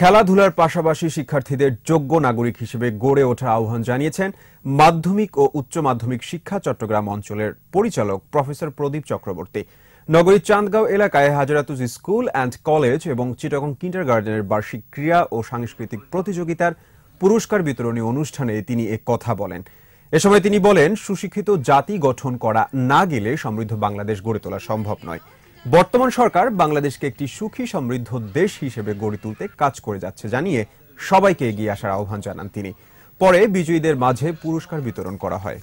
খেলাধুলার পাশাপাশি শিক্ষার্থীদের যোগ্য নাগরিক হিসেবে গড়ে ওঠার আহ্বান জানিয়েছেন মাধ্যমিক ও উচ্চ মাধ্যমিক শিক্ষা চট্টগ্রাম অঞ্চলের পরিচালক প্রফেসর প্রদীপ চক্রবর্তী। নগরীর চান্দগাঁও এলাকায় হাজারাতুজ স্কুল অ্যান্ড কলেজ এবং চিটাগং কিন্ডার গার্ডেনের বার্ষিক ক্রীড়া ও সাংস্কৃতিক প্রতিযোগিতার পুরস্কার বিতরণী অনুষ্ঠানে তিনি এ কথা বলেন। এ সময় তিনি বলেন, সুশিক্ষিত জাতি গঠন করা না গেলে সমৃদ্ধ বাংলাদেশ গড়ে তোলা সম্ভব নয়। বর্তমান সরকার বাংলাদেশকে একটি সুখী সমৃদ্ধ দেশ হিসেবে গড়ে তুলতে কাজ করে যাচ্ছে জানিয়ে সবাইকে এগিয়ে আসার আহ্বান জানান তিনি। পরে বিজয়ীদের মাঝে পুরস্কার বিতরণ করা হয়।